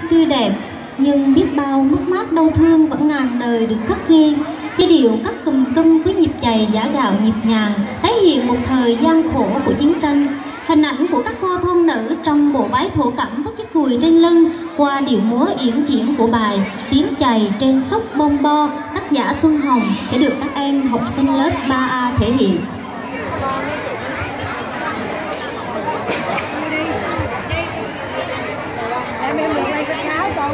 tươi tươi đẹp, nhưng biết bao mất mát đau thương vẫn ngàn đời được khắc ghi. Giai điệu các cầm câm với nhịp chày giả gạo nhịp nhàng tái hiện một thời gian khổ của chiến tranh. Hình ảnh của các cô thôn nữ trong bộ váy thổ cẩm với chiếc cùi trên lưng qua điệu múa yển chuyển của bài tiếng chày trên sốc bông bo, tác giả xuân hồng sẽ được các em học sinh lớp 3A thể hiện em em được đây sẽ kháo cô.